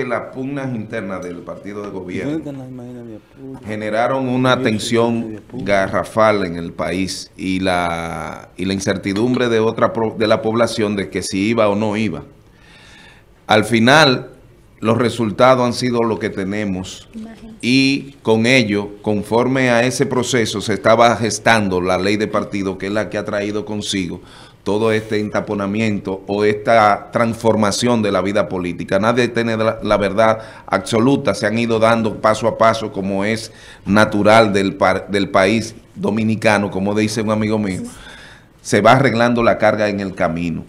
que las pugnas internas del partido de gobierno generaron una tensión garrafal en el país y la, y la incertidumbre de, otra, de la población de que si iba o no iba. Al final, los resultados han sido lo que tenemos y con ello, conforme a ese proceso, se estaba gestando la ley de partido, que es la que ha traído consigo todo este entaponamiento o esta transformación de la vida política. Nadie tiene la, verdad absoluta, se han ido dando paso a paso como es natural del, del país dominicano, como dice un amigo mío, se va arreglando la carga en el camino.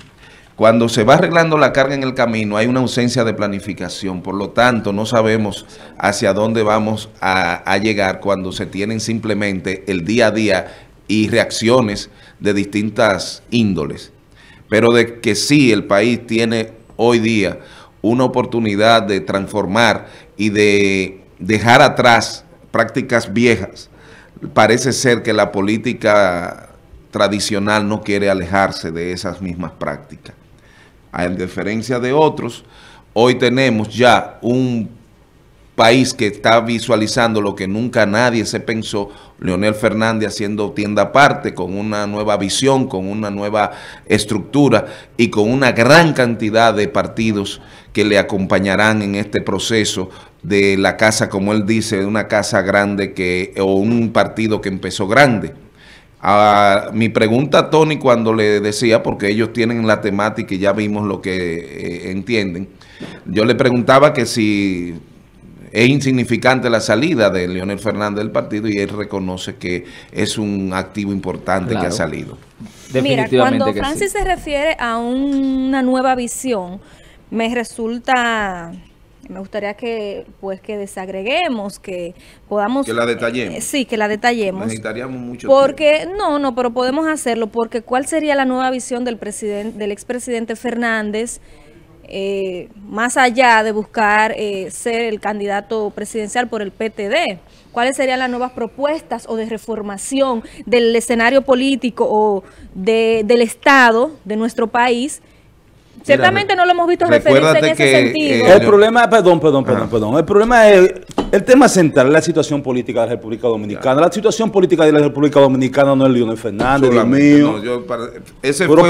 Cuando se va arreglando la carga en el camino hay una ausencia de planificación, por lo tanto no sabemos hacia dónde vamos a, llegar cuando se tienen simplemente el día a día y reacciones de distintas índoles. Pero de que sí el país tiene hoy día una oportunidad de transformar y de dejar atrás prácticas viejas, parece ser que la política tradicional no quiere alejarse de esas mismas prácticas a diferencia de otros, hoy tenemos ya un país que está visualizando lo que nunca nadie se pensó, Leonel Fernández haciendo tienda aparte, con una nueva visión, con una nueva estructura y con una gran cantidad de partidos que le acompañarán en este proceso de la casa, como él dice, una casa grande que o un partido que empezó grande. A mi pregunta a Tony cuando le decía, porque ellos tienen la temática y ya vimos lo que eh, entienden, yo le preguntaba que si es insignificante la salida de Leonel Fernández del partido y él reconoce que es un activo importante que ha salido. Mira, cuando Francis se refiere a una nueva visión, me resulta me gustaría que pues que desagreguemos, que podamos... Que la detallemos. Eh, sí, que la detallemos. Necesitaríamos mucho Porque, no, no, pero podemos hacerlo, porque ¿cuál sería la nueva visión del, presidente, del expresidente Fernández eh, más allá de buscar eh, ser el candidato presidencial por el PTD? ¿Cuáles serían las nuevas propuestas o de reformación del escenario político o del Estado de nuestro país Ciertamente no lo hemos visto referirse en ese sentido. el problema, perdón, perdón, perdón, perdón. El problema es, el tema central es la situación política de la República Dominicana. La situación política de la República Dominicana no es Leonel Fernández, Dios mío. ese fue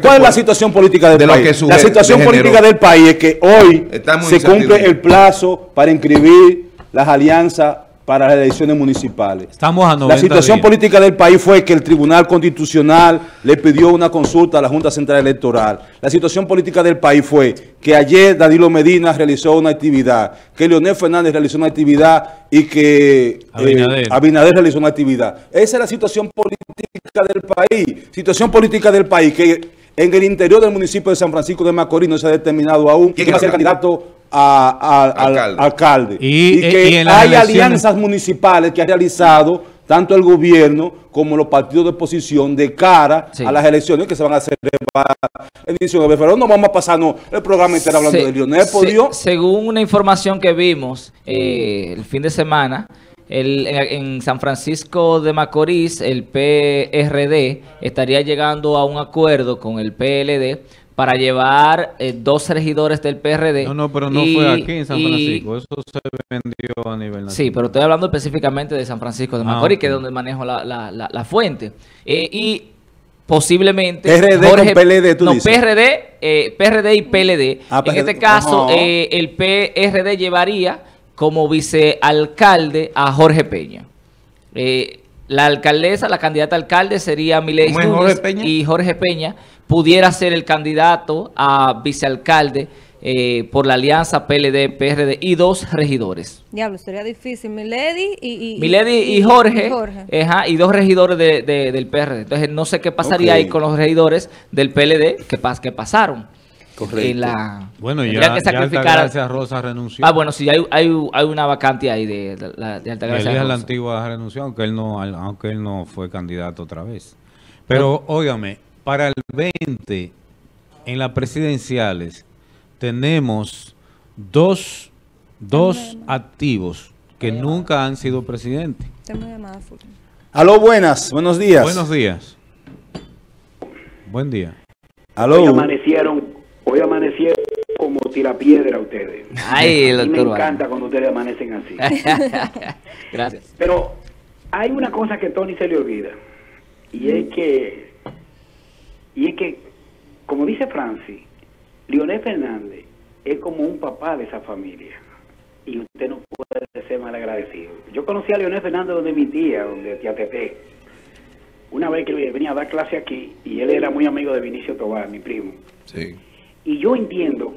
¿Cuál es la situación política del país? la situación política del país es que hoy se cumple el plazo para inscribir las alianzas para las elecciones municipales. Estamos a La situación política del país fue que el Tribunal Constitucional le pidió una consulta a la Junta Central Electoral. La situación política del país fue que ayer Danilo Medina realizó una actividad, que Leonel Fernández realizó una actividad y que eh, Abinader, realizó una actividad. Esa es la situación política del país. Situación política del país que en el interior del municipio de San Francisco de Macorís no se ha determinado aún quién va a ser candidato al alcalde. Y, que hay alianzas municipales que ha realizado tanto el gobierno como los partidos de oposición de cara a las elecciones que se van a hacer en edición de febrero. No vamos a pasarnos el programa entero hablando de Lionel, Según una información que vimos eh, el fin de semana, el, en, San Francisco de Macorís, el PRD estaría llegando a un acuerdo con el PLD para llevar eh, dos regidores del PRD. No, no, pero no fue aquí en San Francisco, eso se vendió a nivel nacional. Sí, pero estoy hablando específicamente de San Francisco de ah, Macorís, que es donde manejo la, la, la, fuente. Eh, y posiblemente... PRD Jorge, con PLD, tú no, PRD, eh, PRD y PLD. Ah, en este caso, el PRD llevaría como vicealcalde a Jorge Peña. la alcaldesa, la candidata alcalde sería Miley y Jorge Peña pudiera ser el candidato a vicealcalde eh, por la alianza PLD-PRD y dos regidores. Diablo, sería difícil. Milady y, y, y, Jorge, y, dos regidores de, del PRD. Entonces, no sé qué pasaría ahí con los regidores del PLD que, pas, que pasaron. Correcto. La, bueno, ya, que sacrificar. Ya Rosa renunció. Ah, bueno, sí, hay, hay, hay una vacante ahí de, de, de Altagracia Él es la antigua renunció, aunque él, no, aunque él no fue candidato otra vez. Pero, óigame, para el 20, en las presidenciales, tenemos dos, dos activos que nunca han sido presidentes. Aló, buenas, buenos días. Buenos días. Buen día. Aló. Hoy amanecieron, tira piedra a ustedes. Ay, a mí me encanta cuando ustedes amanecen así. Gracias. Pero hay una cosa que Tony se le olvida. Y es que, y es que, como dice Francis, Leonel Fernández es como un papá de esa familia. Y usted no puede ser mal agradecido. Yo conocí a Leonel Fernández donde mi tía, donde tía Tete. Una vez que venía a dar clase aquí, y él era muy amigo de Vinicio Tobar, mi primo. Sí. Y yo entiendo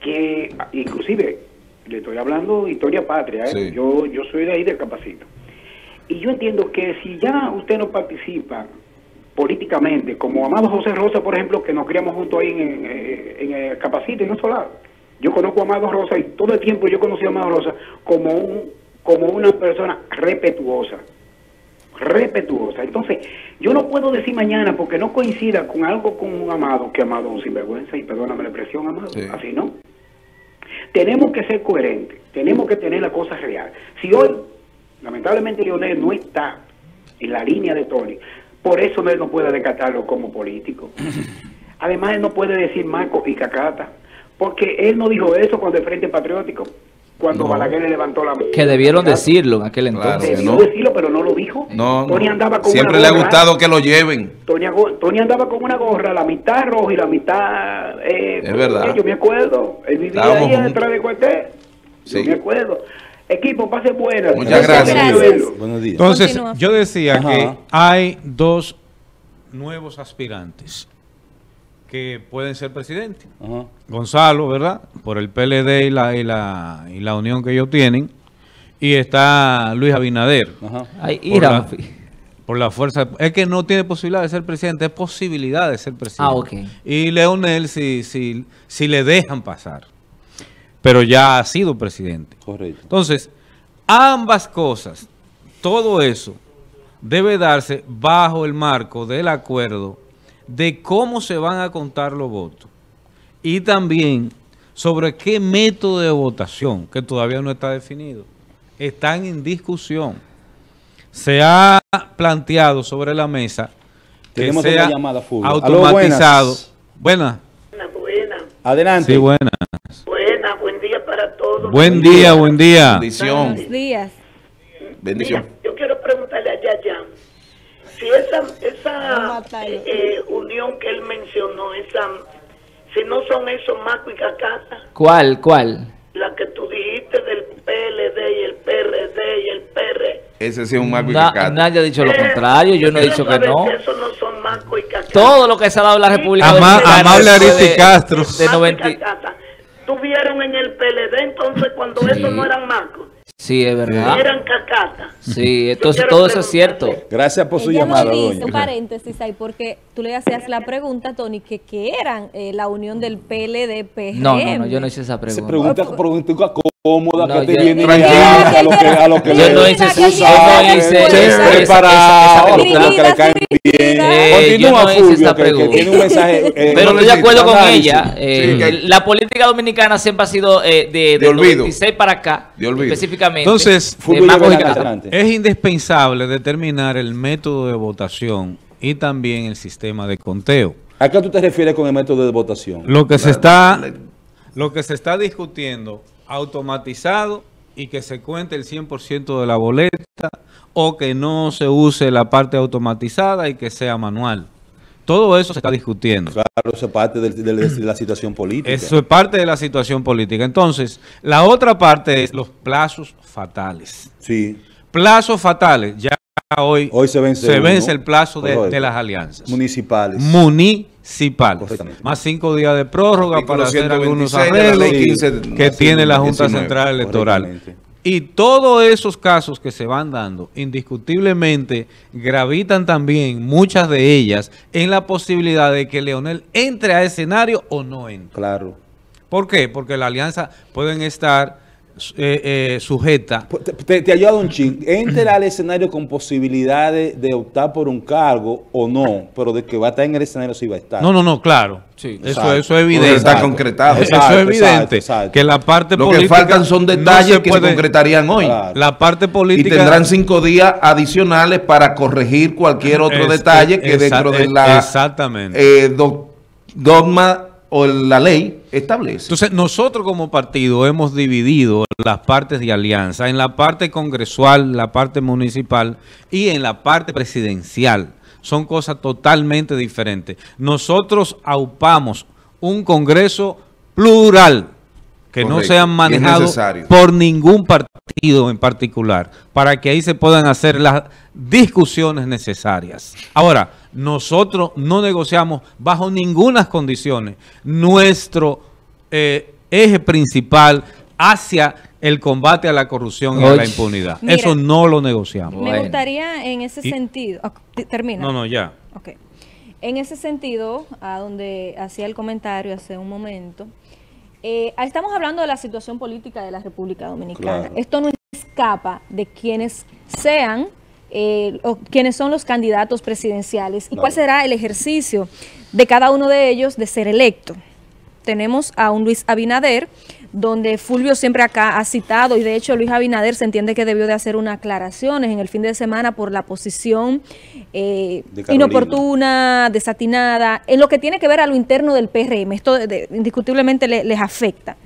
que, inclusive, le estoy hablando historia patria, ¿eh? yo, yo soy de ahí del Capacito. Y yo entiendo que si ya usted no participa políticamente, como Amado José Rosa, por ejemplo, que nos criamos juntos ahí en, en, el Capacito, en el Solar. Yo conozco a Amado Rosa y todo el tiempo yo conocí a Amado Rosa como, un, como una persona respetuosa. Respetuosa. Entonces, yo no puedo decir mañana, porque no coincida con algo con un Amado, que Amado un sinvergüenza, y perdóname la expresión, Amado, así no. Tenemos que ser coherentes, tenemos que tener la cosa real. Si hoy, lamentablemente, Lionel no está en la línea de Tony, por eso él no puede descartarlo como político. Además, él no puede decir Marco y Cacata, porque él no dijo eso cuando el Frente Patriótico cuando Balaguer le levantó la mano. Que debieron decirlo en aquel entonces. Debió decirlo, pero no lo dijo. No, Tony andaba con Siempre le ha gustado que lo lleven. Tony, andaba con una gorra, la mitad roja y la mitad... Eh, es verdad. Yo me acuerdo. Él vivía ahí detrás de cuartel. Sí. Yo me acuerdo. Equipo, pase buenas. Muchas gracias. Buenos días. Entonces, yo decía que hay dos nuevos aspirantes que pueden ser presidentes. Gonzalo, ¿verdad? Por el PLD y la, y la, y la unión que ellos tienen. Y está Luis Abinader. Ajá. Ay, por, la, por, la, fuerza. Es que no tiene posibilidad de ser presidente, es posibilidad de ser presidente. Ah, ok. Y Leonel, si, si, si le dejan pasar. Pero ya ha sido presidente. Correcto. Entonces, ambas cosas, todo eso, debe darse bajo el marco del acuerdo de cómo se van a contar los votos y también sobre qué método de votación, que todavía no está definido, están en discusión. Se ha planteado sobre la mesa que sea llamada automatizado. Buenas. Buenas. Adelante. Sí, buenas. Buenas, buen día para todos. Buen, día, buen día. Bendición. Buenos días. Bendición quiero preguntarle a Yaya esa, esa eh, eh, unión que él mencionó, esa, si no son esos Marco y Cacata. ¿Cuál, cuál? La que tú dijiste del PLD y el PRD y el PR. Ese sí es un Marco y Cacata. Nadie ha dicho lo eh, contrario, yo no he dicho que no. Que esos no son Marco y Cacata. Todo lo que se ha dado en la República Ama, Dominicana. Amable Aristi Castro. De 90... Tuvieron en el PLD entonces cuando sí. esos no eran Marcos. Sí, es verdad. Eran cacata. Sí, entonces todo eso es cierto. Gracias por su llamada, doña. Un paréntesis ahí, porque tú le hacías la pregunta, Tony, que qué eran eh, la unión del PLD, PGM. No, no, no, yo no hice esa pregunta. Se pregunta, pregunta cómoda no, que te yo, viene a, a lo que a lo que yo no hice yo no hice preparado lo que le caen bien. continúa Fulvio que, que tiene un mensaje eh, pero estoy de acuerdo con ella eh, la política dominicana siempre ha sido eh, de, de, 96 para acá específicamente entonces es indispensable determinar el método de votación y también el sistema de conteo. ¿a qué tú te refieres con el método de votación? lo que se está lo que se está discutiendo automatizado y que se cuente el 100% de la boleta o que no se use la parte automatizada y que sea manual. Todo eso se está discutiendo. Claro, eso es parte de, de, de, la situación política. Eso es parte de la situación política. Entonces, la otra parte es los plazos fatales. Sí. Plazos fatales. Ya hoy, hoy se vence, se vence el plazo de, de, las alianzas. Municipales. Más cinco días de prórroga para hacer algunos arreglos que tiene la Junta 19, Central Electoral. Y todos esos casos que se van dando, indiscutiblemente, gravitan también, muchas de ellas, en la posibilidad de que Leonel entre a escenario o no entre. Claro. ¿Por qué? Porque la alianza pueden estar eh, eh, sujeta. Te, te ayuda un ching. Entra al escenario con posibilidades de optar por un cargo o no, pero de que va a estar en el escenario sí va a estar. No, no, no, claro. Sí, eso, eso es evidente. Está concretado. Exacto, eso es evidente. Exacto, exacto. Que la parte Lo política. Lo que faltan son detalles no que puede, se concretarían hoy. Claro. La parte política. Y tendrán cinco días adicionales para corregir cualquier otro es, detalle que dentro de la. Exactamente. Eh, do, dogma o la ley establece. Entonces, nosotros como partido hemos dividido las partes de alianza en la parte congresual, la parte municipal y en la parte presidencial. Son cosas totalmente diferentes. Nosotros aupamos un congreso plural que no sean manejados por ningún partido en particular, para que ahí se puedan hacer las discusiones necesarias. Ahora, nosotros no negociamos bajo ninguna condiciones nuestro eh, eje principal hacia el combate a la corrupción y a la impunidad. Eso no lo negociamos. Me gustaría en ese sentido... termina. No, no, ya. Ok. En ese sentido, a donde hacía el comentario hace un momento, eh, estamos hablando de la situación política de la República Dominicana. Esto no escapa de quienes sean eh, o quienes son los candidatos presidenciales y cuál será el ejercicio de cada uno de ellos de ser electo. Tenemos a un Luis Abinader, donde Fulvio siempre acá ha citado, y de hecho Luis Abinader se entiende que debió de hacer unas aclaraciones en el fin de semana por la posición eh, inoportuna, desatinada, en lo que tiene que ver a lo interno del PRM. Esto indiscutiblemente les afecta.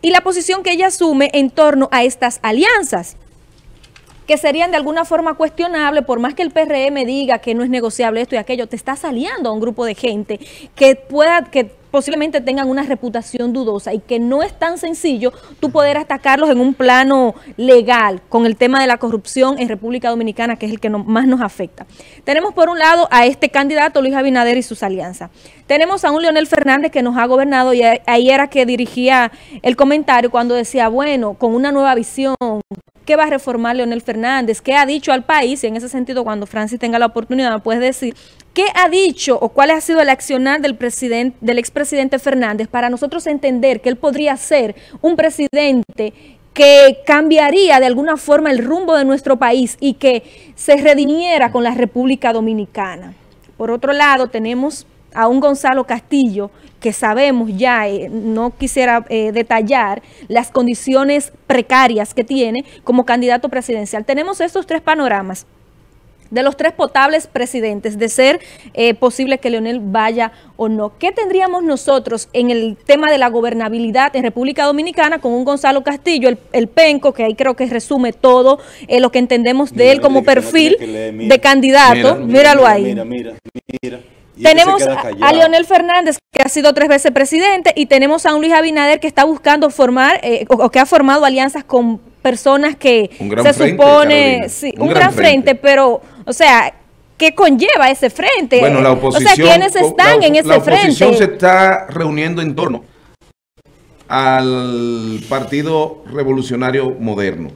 Y la posición que ella asume en torno a estas alianzas que serían de alguna forma cuestionables, por más que el PRM diga que no es negociable esto y aquello, te está saliendo a un grupo de gente que pueda, que posiblemente tengan una reputación dudosa y que no es tan sencillo tú poder atacarlos en un plano legal con el tema de la corrupción en República Dominicana, que es el que más nos afecta. Tenemos por un lado a este candidato Luis Abinader y sus alianzas. Tenemos a un Leonel Fernández que nos ha gobernado y ahí era que dirigía el comentario cuando decía, bueno, con una nueva visión, ¿qué va a reformar Leonel Fernández? ¿Qué ha dicho al país? Y en ese sentido, cuando Francis tenga la oportunidad, puedes decir ¿Qué ha dicho o cuál ha sido el accionar del, del expresidente Fernández para nosotros entender que él podría ser un presidente que cambiaría de alguna forma el rumbo de nuestro país y que se redimiera con la República Dominicana? Por otro lado, tenemos a un Gonzalo Castillo que sabemos ya, eh, no quisiera eh, detallar las condiciones precarias que tiene como candidato presidencial. Tenemos estos tres panoramas de los tres potables presidentes, de ser eh, posible que Leonel vaya o no. ¿Qué tendríamos nosotros en el tema de la gobernabilidad en República Dominicana con un Gonzalo Castillo, el, penco, que ahí creo que resume todo eh, lo que entendemos de él como perfil de candidato? Míralo ahí. Mira, mira, mira. Tenemos a Leonel Fernández, que ha sido tres veces presidente, y tenemos a un Luis Abinader que está buscando formar, eh, o, que ha formado alianzas con personas que se supone, sí, un, gran, frente, pero o sea, ¿qué conlleva ese frente? Bueno, la oposición. O sea, ¿quiénes están en ese frente? La oposición se está reuniendo en torno al Partido Revolucionario Moderno.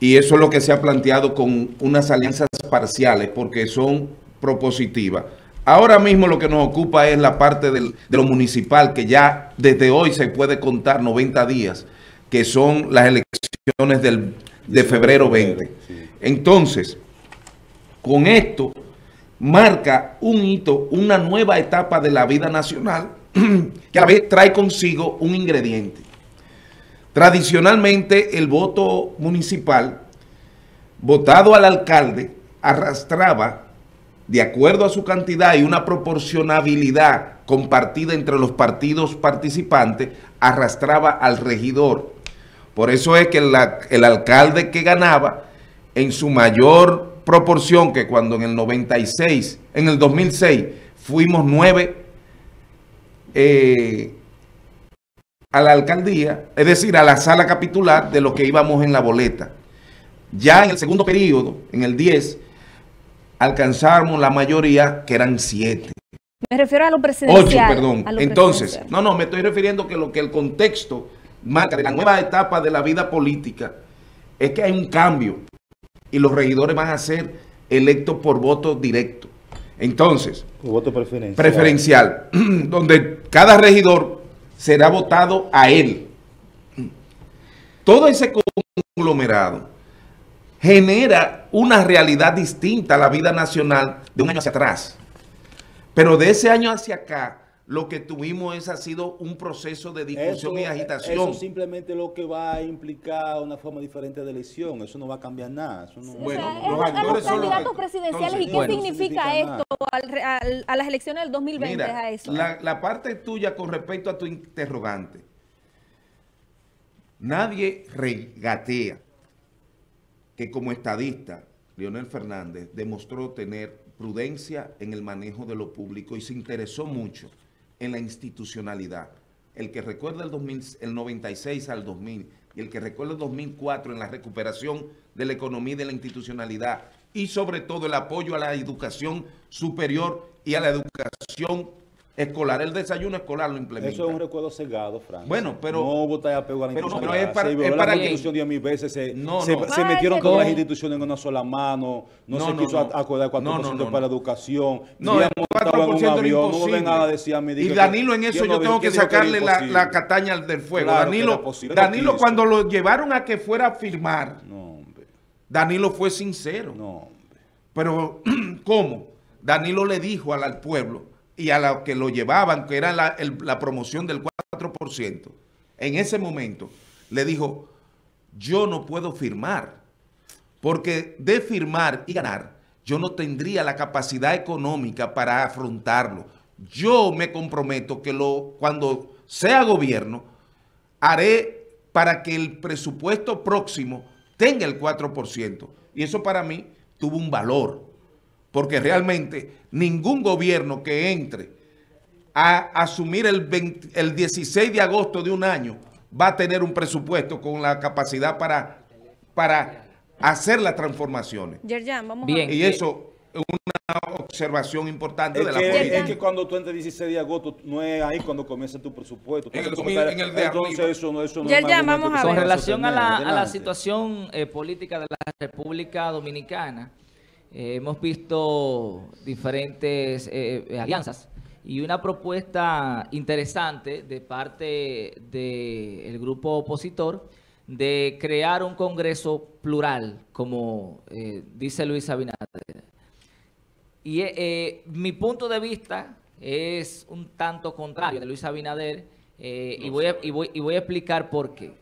Y eso es lo que se ha planteado con unas alianzas parciales, porque son propositivas. Ahora mismo lo que nos ocupa es la parte de lo municipal, que ya desde hoy se puede contar 90 días, que son las elecciones del, de febrero 20. Entonces, con esto marca un hito, una nueva etapa de la vida nacional que a vez trae consigo un ingrediente. Tradicionalmente el voto municipal votado al alcalde arrastraba, de acuerdo a su cantidad y una proporcionabilidad compartida entre los partidos participantes, arrastraba al regidor. Por eso es que el alcalde que ganaba en su mayor proporción que cuando en el 96, en el 2006, fuimos nueve eh, a la alcaldía, es decir, a la sala capitular de lo que íbamos en la boleta. Ya en el segundo periodo, en el 10, alcanzamos la mayoría, que eran siete. Me refiero a lo presidencial. Ocho, perdón. Entonces, no, no, me estoy refiriendo que lo que el contexto marca de la nueva etapa de la vida política es que hay un cambio y los regidores van a ser electos por voto directo. Entonces, voto preferencial, preferencial donde cada regidor será votado a él. Todo ese conglomerado genera una realidad distinta a la vida nacional de un año hacia atrás. Pero de ese año hacia acá lo que tuvimos es, ha sido un proceso de discusión y agitación. Eso simplemente lo que va a implicar una forma diferente de elección, eso no va a cambiar nada. bueno, los actores son candidatos presidenciales y qué significa esto a las elecciones del 2020 a eso. La, la parte tuya con respecto a tu interrogante, nadie regatea que como estadista Leonel Fernández demostró tener prudencia en el manejo de lo público y se interesó mucho en la institucionalidad. El que recuerda el, 2000, el 96 al 2000 y el que recuerda el 2004 en la recuperación de la economía y de la institucionalidad y sobre todo el apoyo a la educación superior y a la educación escolar. El desayuno escolar lo implementa. Eso es un recuerdo cegado, Frank. Bueno, pero... No votar apego a la institución. Pero, es para, se es para la institución diez mil veces. Se, no, se, no. se metieron todas las instituciones en una sola mano. No, se quiso acordar 4% para la educación. No, el 4% en un avión, no ven nada decía me Y Danilo en eso yo tengo que sacarle la, la, cataña del fuego. Claro Danilo, Danilo cuando lo llevaron a que fuera a firmar, no, hombre. Danilo fue sincero. No, hombre. Pero, ¿cómo? Danilo le dijo al, al pueblo y a los que lo llevaban, que era la, promoción del 4%, en ese momento le dijo, yo no puedo firmar, porque de firmar y ganar, yo no tendría la capacidad económica para afrontarlo. Yo me comprometo que lo, cuando sea gobierno, haré para que el presupuesto próximo tenga el 4%. Y eso para mí tuvo un valor porque realmente ningún gobierno que entre a asumir el, el 16 de agosto de un año va a tener un presupuesto con la capacidad para, para hacer las transformaciones. vamos Bien. Y eso es una observación importante de la política. Es que cuando tú entres el 16 de agosto, no es ahí cuando comienza tu presupuesto. En el, en de entonces eso no, eso no vamos a ver. Con relación a la, a la situación eh, política de la República Dominicana, eh, hemos visto diferentes eh, eh, alianzas y una propuesta interesante de parte del grupo opositor de crear un congreso plural, como dice Luis Abinader. Y mi punto de vista es un tanto contrario de Luis Abinader y, voy y, voy, y voy a explicar por qué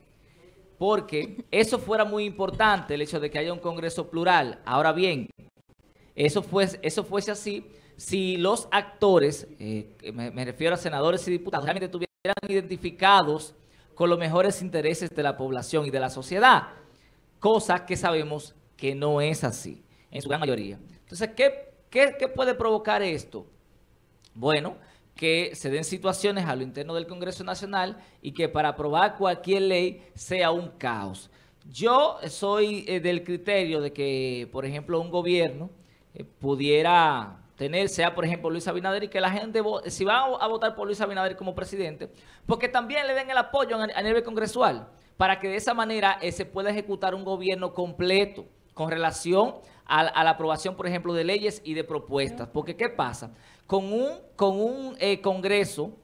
porque eso fuera muy importante, el hecho de que haya un congreso plural. Ahora bien, eso, fuese, así si los actores, eh, me, refiero a senadores y diputados, realmente estuvieran identificados con los mejores intereses de la población y de la sociedad, cosa que sabemos que no es así, en su gran mayoría. Entonces, ¿qué, qué puede provocar esto? Bueno, que se den situaciones a lo interno del Congreso Nacional y que para aprobar cualquier ley sea un caos. Yo soy eh, del criterio de que, por ejemplo, un gobierno eh, pudiera tener, sea por ejemplo Luis Abinader, y que la gente, si va a votar por Luis Abinader como presidente, porque también le den el apoyo a nivel congresual, para que de esa manera eh, se pueda ejecutar un gobierno completo con relación a, la aprobación, por ejemplo, de leyes y de propuestas. Porque, ¿qué pasa? Con un, con un eh, Congreso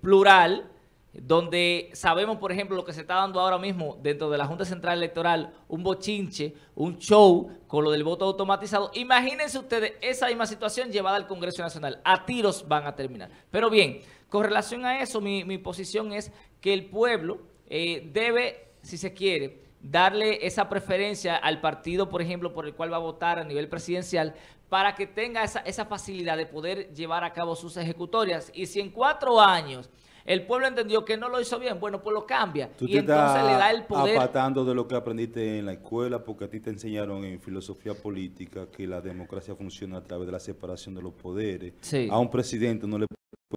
plural, donde sabemos, por ejemplo, lo que se está dando ahora mismo dentro de la Junta Central Electoral, un bochinche, un show con lo del voto automatizado. Imagínense ustedes esa misma situación llevada al Congreso Nacional. A tiros van a terminar. Pero bien, con relación a eso, mi, posición es que el pueblo eh, debe, si se quiere, darle esa preferencia al partido, por ejemplo, por el cual va a votar a nivel presidencial, para que tenga esa, esa facilidad de poder llevar a cabo sus ejecutorias. Y si en cuatro años el pueblo entendió que no lo hizo bien, bueno, pues lo cambia. y entonces le da el poder. apatando de lo que aprendiste en la escuela, porque a ti te enseñaron en filosofía política que la democracia funciona a través de la separación de los poderes. A un presidente no le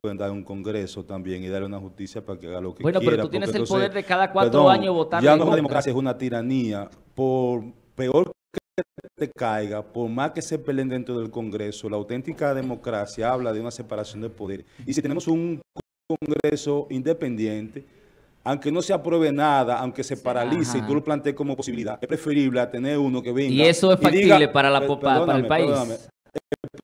pueden dar un congreso también y darle una justicia para que haga lo que quiera. Bueno, pero tú tienes el poder de cada cuatro años votar. Ya no es una democracia, es una tiranía. Por peor que te caiga, por más que se peleen dentro del Congreso, la auténtica democracia habla de una separación de poder. Y si tenemos un Congreso independiente, aunque no se apruebe nada, aunque se paralice y tú lo plantees como posibilidad, es preferible tener uno que venga. Y eso es factible para, la, para el país.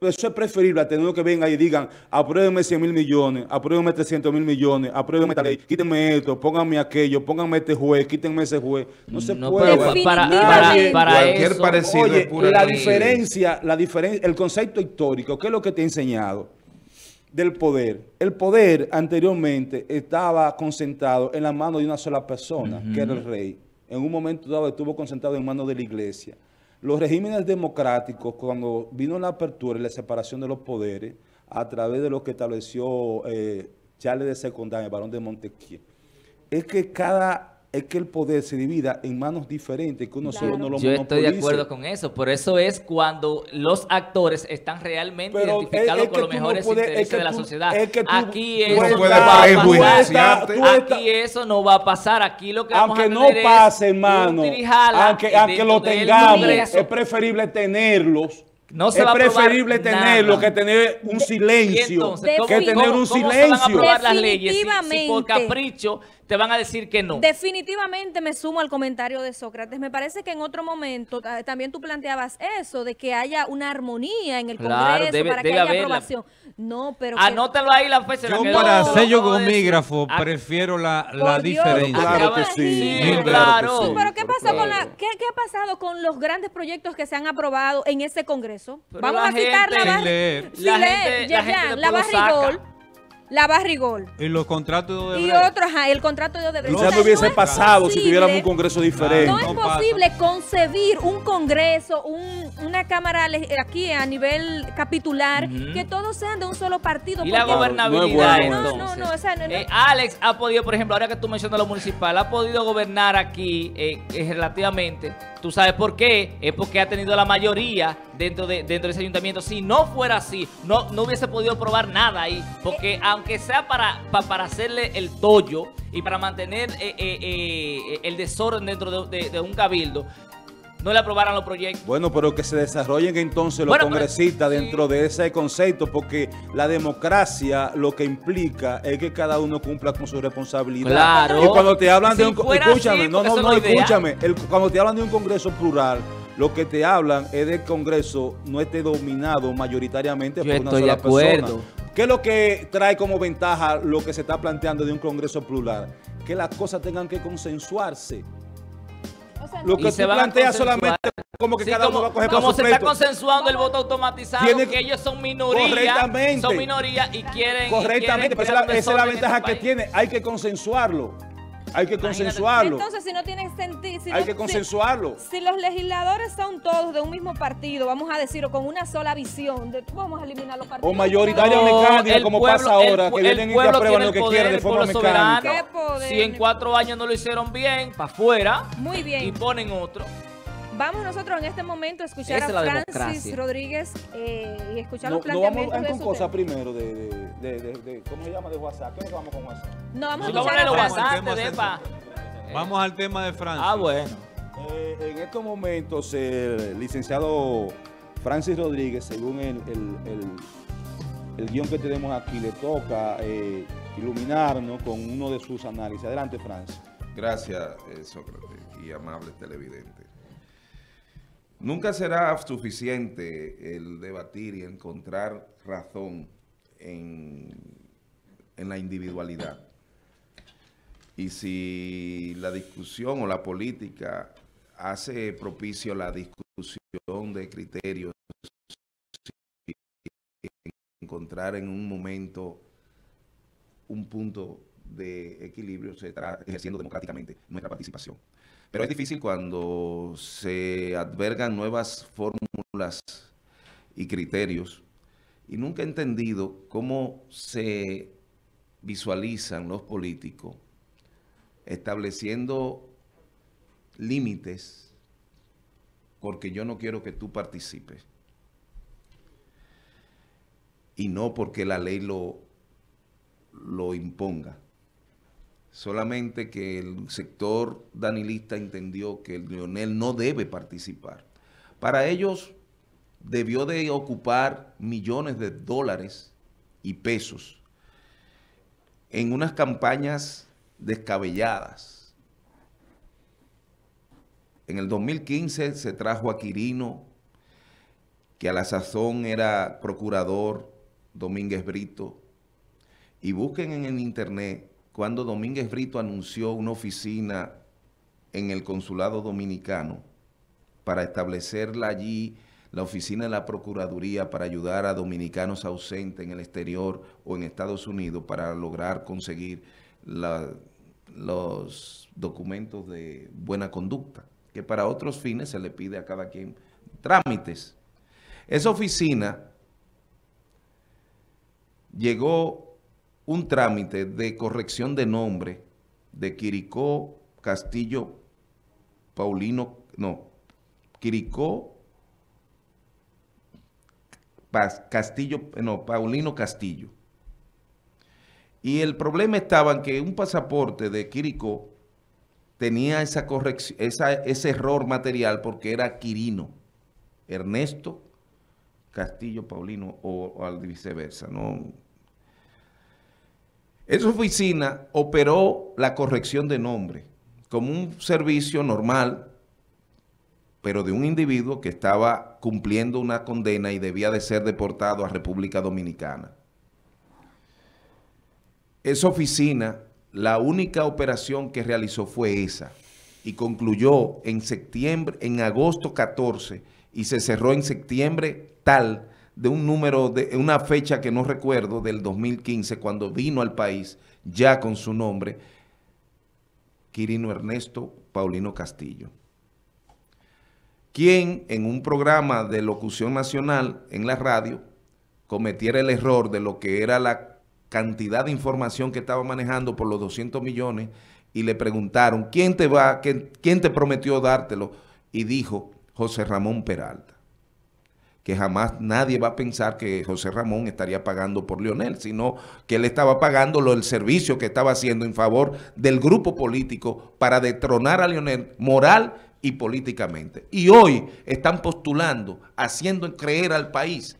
Eso es preferible a tener uno que venga y digan, apruébenme 100 mil millones, apruébenme 300 mil millones, apruébenme esta ley, quítenme esto, pónganme aquello, pónganme este juez, quítenme ese juez. No se puede. para, para, para eso, parecido oye, la diferencia, la diferencia, el concepto histórico, ¿qué es lo que te he enseñado? Del poder. El poder anteriormente estaba concentrado en la mano de una sola persona, que era el rey. En un momento dado estuvo concentrado en manos de la iglesia. Los regímenes democráticos, cuando vino la apertura y la separación de los poderes, a través de lo que estableció eh, Charles de Secundaria, el barón de Montesquieu, es que cada es que el poder se divida en manos diferentes, que uno solo no lo Yo estoy de acuerdo con eso. Por eso es cuando los actores están realmente identificados con los mejores intereses de la sociedad. aquí eso no va a pasar. Aquí eso no va a pasar. Aquí lo que vamos a no pase, hermano, aunque, aunque lo tengamos, es preferible tenerlos no se es preferible tenerlo que tener un silencio. que tener un silencio. Se van a aprobar las leyes si, por capricho te van a decir que no. Definitivamente me sumo al comentario de Sócrates. Me parece que en otro momento también tú planteabas eso, de que haya una armonía en el Congreso para que haya aprobación. No, pero... Anótalo ahí la fecha. Yo para sello gomígrafo ah, prefiero la, la diferencia. Claro que sí. claro. Pero ¿qué, pasó con la, ¿qué, ¿qué, ha pasado con los grandes proyectos que se han aprobado en ese Congreso? Vamos a quitar la, la, gente, la, gente, la Barrigol la Barrigol. Y los contratos de Odebrecht. Y otros, ajá, el contrato de Odebrecht. Quizás no hubiese pasado si tuviéramos un congreso diferente. No, es posible concebir un congreso, una cámara aquí a nivel capitular, que todos sean de un solo partido. Y la gobernabilidad, no, no, no, eh, Alex ha podido, por ejemplo, ahora que tú mencionas lo municipal, ha podido gobernar aquí eh, eh, relativamente. ¿Tú sabes por qué? Es porque ha tenido la mayoría dentro de, dentro de ese ayuntamiento. Si no fuera así, no, no hubiese podido probar nada ahí. Porque aunque sea para, para, hacerle el tollo y para mantener eh, eh, eh, el desorden dentro de, un cabildo, no le aprobaran los proyectos. Bueno, pero que se desarrollen entonces los congresistas dentro de ese concepto, porque la democracia lo que implica es que cada uno cumpla con su responsabilidad. Claro. Y cuando te hablan de un... Escúchame, no, no, no, escúchame. cuando te hablan de un congreso plural, lo que te hablan es de Congreso no esté dominado mayoritariamente por una sola persona. ¿Qué es lo que trae como ventaja lo que se está planteando de un Congreso plural? Que las cosas tengan que consensuarse. Lo que se plantea solamente como que cada uno va a coger Como se está consensuando el voto automatizado, que ellos son minoría, son minoría y quieren... Correctamente, pero esa, es la ventaja que tiene, hay que consensuarlo. Hay que consensuarlo. Entonces, si no tiene sentido... Hay que consensuarlo. Si, los legisladores son todos de un mismo partido, vamos a decirlo, con una sola visión, de, vamos a eliminar los partidos. O mayoritaria mecánica, como pasa ahora, que vienen y te aprueban lo que quieren de forma mecánica. Si en cuatro años no lo hicieron bien, para afuera. Muy bien. Y ponen otro. Vamos nosotros en este momento a escuchar a Francis Rodríguez eh, y escuchar los planteamientos no vamos con cosas primero de, de, de, de, ¿cómo se llama? De WhatsApp. ¿Qué es que vamos con WhatsApp? No, vamos a escuchar a WhatsApp, Vamos al tema de Francis. Ah, bueno. Eh, en estos momentos, el licenciado Francis Rodríguez, según el, el, el, guion que tenemos aquí, le toca eh, iluminarnos con uno de sus análisis. Adelante, Francis. Gracias, eh, Sócrates y amables televidentes. Nunca será suficiente el debatir y encontrar razón en, la individualidad. Y si la discusión o la política hace propicio la discusión de criterios, encontrar en un momento un punto de equilibrio, se estará ejerciendo democráticamente nuestra participación. Pero es difícil cuando se advergan nuevas fórmulas y criterios. Y nunca he entendido cómo se visualizan los políticos estableciendo límites porque yo no quiero que tú participes. Y no porque la ley lo, lo imponga solamente que el sector danilista entendió que el Lionel no debe participar. Para ellos debió de ocupar millones de dólares y pesos en unas campañas descabelladas. En el 2015 se trajo a Quirino, que a la sazón era procurador Domínguez Brito, y busquen en el internet cuando Domínguez Brito anunció una oficina en el consulado dominicano para establecerla allí la oficina de la Procuraduría para ayudar a dominicanos ausentes en el exterior o en Estados Unidos para lograr conseguir los documentos de buena conducta, que para otros fines se le pide a cada quien trámites. Esa oficina llegó un trámite de corrección de nombre de Quiricó Castillo Paulino, no, Quiricó Castillo, no, Paulino Castillo. Y el problema estaba en que un pasaporte de Quiricó tenía esa corrección, ese error material porque era Quirino, Ernesto Castillo Paulino o, al viceversa. ¿no? Esa oficina operó la corrección de nombre como un servicio normal pero de un individuo que estaba cumpliendo una condena y debía de ser deportado a República Dominicana. Esa oficina, la única operación que realizó fue esa y concluyó en septiembre, en agosto 14 y se cerró en septiembre tal de un número, de una fecha que no recuerdo, del 2015, cuando vino al país ya con su nombre, Quirino Ernesto Paulino Castillo quien en un programa de locución nacional en la radio cometiera el error de lo que era la cantidad de información que estaba manejando por los 200 millones y le preguntaron, ¿quién te va, quién, quién te prometió dártelo? Y dijo, José Ramón Peralta que jamás nadie va a pensar que José Ramón estaría pagando por Leonel, sino que él estaba pagando el servicio que estaba haciendo en favor del grupo político para detronar a Leonel moral y políticamente. Y hoy están postulando, haciendo creer al país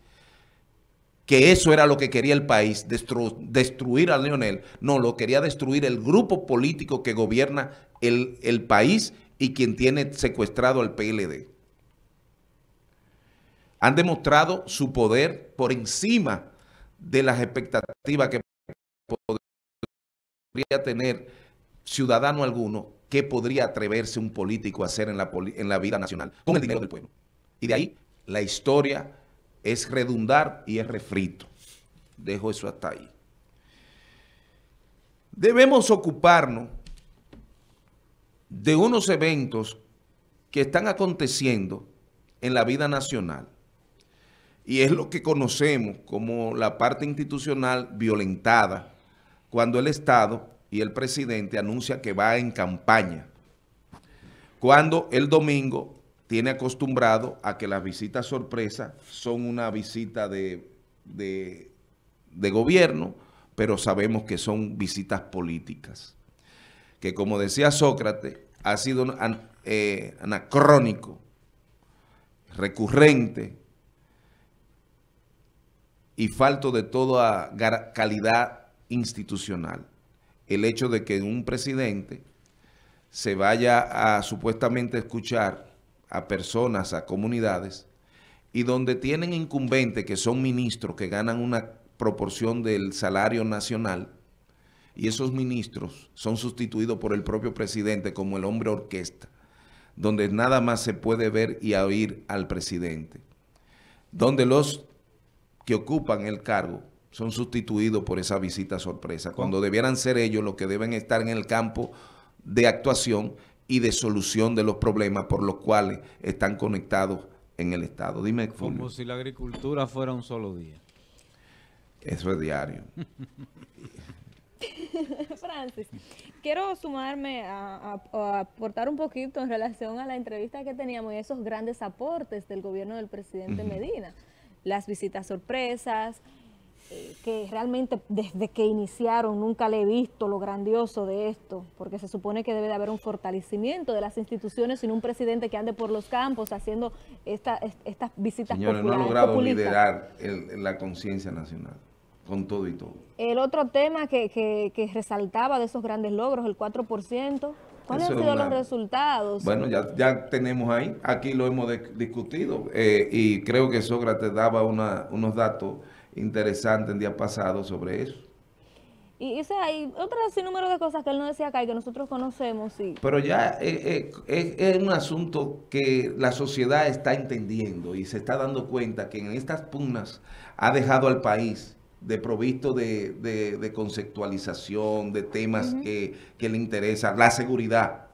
que eso era lo que quería el país, destruir a Leonel. No, lo quería destruir el grupo político que gobierna el, el país y quien tiene secuestrado al PLD. Han demostrado su poder por encima de las expectativas que podría tener ciudadano alguno ¿qué podría atreverse un político a hacer en la, en la vida nacional con el dinero del pueblo? Y de ahí la historia es redundar y es refrito. Dejo eso hasta ahí. Debemos ocuparnos de unos eventos que están aconteciendo en la vida nacional. Y es lo que conocemos como la parte institucional violentada, cuando el Estado y el presidente anuncia que va en campaña, cuando el domingo tiene acostumbrado a que las visitas sorpresa son una visita de, de, gobierno, pero sabemos que son visitas políticas. Que como decía Sócrates, ha sido eh, anacrónico, recurrente y falto de toda calidad institucional. El hecho de que un presidente se vaya a supuestamente escuchar a personas, a comunidades, y donde tienen incumbentes que son ministros que ganan una proporción del salario nacional, y esos ministros son sustituidos por el propio presidente como el hombre orquesta, donde nada más se puede ver y oír al presidente, donde los que ocupan el cargo son sustituidos por esa visita sorpresa, cuando debieran ser ellos los que deben estar en el campo de actuación y de solución de los problemas por los cuales están conectados en el Estado. Dime, Como si la agricultura fuera un solo día. Eso es diario. Francis, quiero sumarme a, aportar un poquito en relación a la entrevista que teníamos y esos grandes aportes del gobierno del presidente Medina. Las visitas sorpresas, eh, que realmente desde que iniciaron nunca le he visto lo grandioso de esto, porque se supone que debe de haber un fortalecimiento de las instituciones sin un presidente que ande por los campos haciendo esta, estas visitas Señores, no ha logrado liderar la conciencia nacional, con todo y todo. El otro tema que, que, resaltaba de esos grandes logros, el 4%, ¿Cuáles han sido los resultados? Bueno, ya, ya tenemos ahí, aquí lo hemos discutido eh, y creo que Sócrates daba una, unos datos interesante el día pasado sobre eso. Y, o hay otro sinnúmero de cosas que él no decía acá y que nosotros conocemos. Sí. Pero ya eh, eh, es un asunto que la sociedad está entendiendo y se está dando cuenta que en estas pugnas ha dejado al país de provisto de, conceptualización, de temas que, le interesan, la seguridad.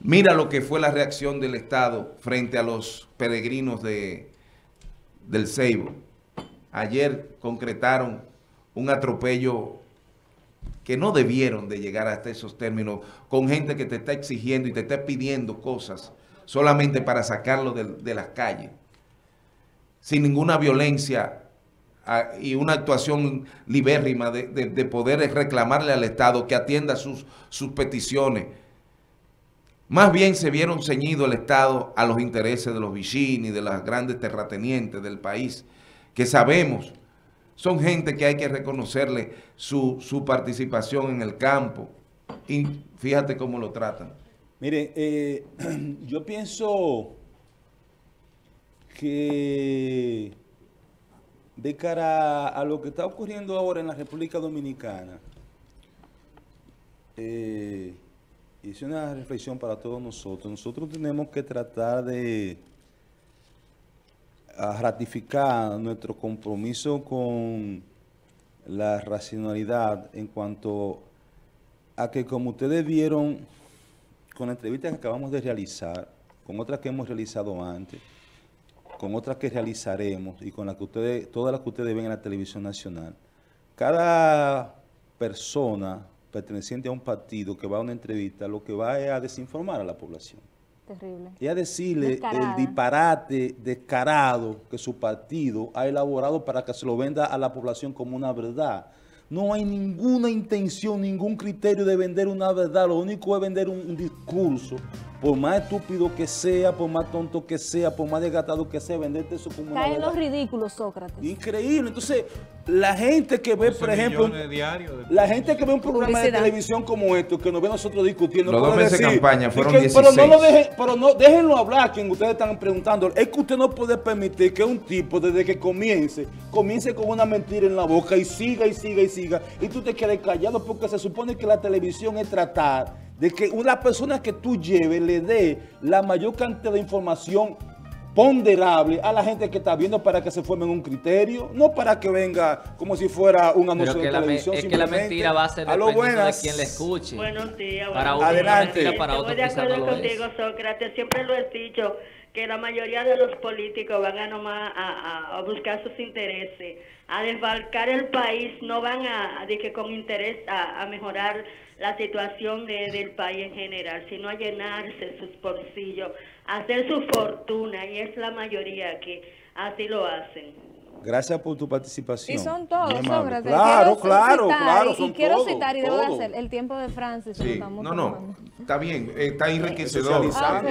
Mira lo que fue la reacción del Estado frente a los peregrinos de, del Ceibo. Ayer concretaron un atropello que no debieron de llegar hasta esos términos, con gente que te está exigiendo y te está pidiendo cosas solamente para sacarlo de, las calles, sin ninguna violencia y una actuación libérrima de, poder reclamarle al Estado que atienda sus, sus peticiones. Más bien se vieron ceñido el Estado a los intereses de los y de las grandes terratenientes del país, que sabemos son gente que hay que reconocerle su, participación en el campo. Y fíjate cómo lo tratan. Mire, eh, yo pienso que de cara a lo que está ocurriendo ahora en la República Dominicana, eh, hice una reflexión para todos nosotros. Nosotros tenemos que tratar de ratificar nuestro compromiso con la racionalidad en cuanto a que como ustedes vieron con la entrevista que acabamos de realizar, con otras que hemos realizado antes, con otras que realizaremos y con las que ustedes, todas las que ustedes ven en la televisión nacional, cada persona perteneciente a un partido que va a una entrevista lo que va es a desinformar a la población. Terrible. Y a decirle el disparate descarado que su partido ha elaborado para que se lo venda a la población como una verdad. No hay ninguna intención, ningún criterio de vender una verdad. Lo único es vender un discurso por más estúpido que sea, por más tonto que sea, por más desgatado que sea, venderte eso como Caen los ridículos, Sócrates. Increíble. Entonces, la gente que ve, por ejemplo, la gente que ve un programa de televisión como esto, que nos ve nosotros discutiendo, los dos meses de campaña fueron 16. Pero no lo dejen, pero no, déjenlo hablar, quien ustedes están preguntando. Es que usted no puede permitir que un tipo, desde que comience, comience con una mentira en la boca y siga y siga y siga, y tú te quedes callado porque se supone que la televisión es tratar de que una persona que tú lleves le dé la mayor cantidad de información ponderable a la gente que está viendo para que se formen un criterio, no para que venga como si fuera un anuncio de televisión. Es que la mentira va a ser dependiendo de quien le escuche. Buenos días. Para uno, Adelante. Para Estoy de acuerdo contigo, Sócrates. Siempre lo he dicho, que la mayoría de los políticos van a nomás a, a, buscar sus intereses, a desbalcar el país, no van a, de que con interés a, a mejorar la situación del país en general, sino a llenarse sus bolsillos, a hacer su fortuna, y es la mayoría que así lo hacen. Gracias por tu participación. Y son todos, Sócrates. Claro, claro, claro. y quiero citar, y debo de hacer, el tiempo de Francis. Sí. No, no, está bien, está enriquecedor.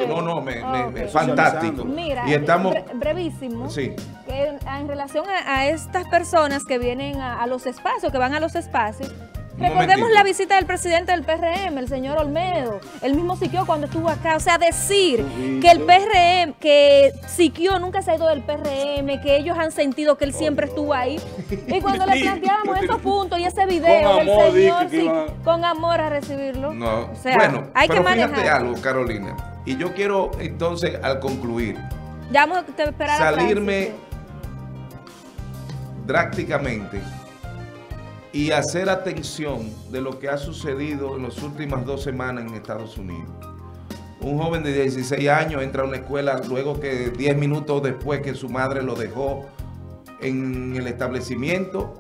No, no, me, fantástico. Mira, y estamos... brevísimo. Sí. Que en relación a, estas personas que vienen a los espacios, que van a los espacios, Recordemos la visita del presidente del PRM, el señor Olmedo. Él mismo Siquio cuando estuvo acá. O sea, decir que el PRM, que Siquio nunca se ha ido del PRM, que ellos han sentido que él siempre estuvo ahí. Y cuando le planteamos esos puntos y ese video del señor, con amor a recibirlo. No, o sea, bueno, hay que manejar. algo, Carolina. Y yo quiero entonces, al concluir, ya vamos a esperar salirme drásticamente y hacer atención de lo que ha sucedido en las últimas dos semanas en Estados Unidos. Un joven de 16 años entra a una escuela luego que 10 minutos después que su madre lo dejó en el establecimiento,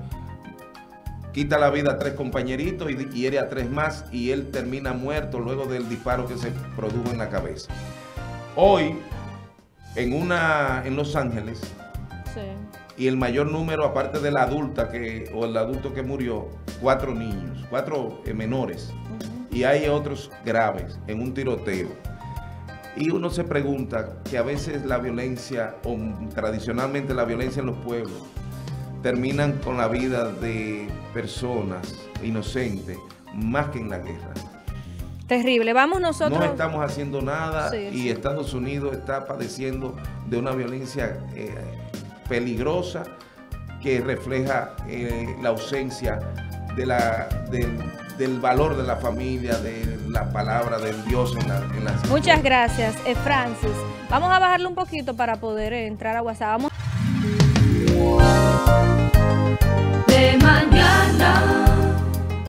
quita la vida a tres compañeritos y hiere a tres más y él termina muerto luego del disparo que se produjo en la cabeza. Hoy, en, una, en Los Ángeles, y el mayor número, aparte de la adulta que, o el adulto que murió, cuatro niños, cuatro eh, menores. Y hay otros graves en un tiroteo. Y uno se pregunta que a veces la violencia, o tradicionalmente la violencia en los pueblos, terminan con la vida de personas inocentes, más que en la guerra. Terrible. Vamos nosotros. No estamos haciendo nada y Estados Unidos está padeciendo de una violencia eh, peligrosa que refleja eh, la ausencia de la, del, valor de la familia, de la palabra del Dios en, la, en las... Muchas gracias, eh, Francis. Vamos a bajarlo un poquito para poder eh, entrar a WhatsApp. Vamos. De mañana.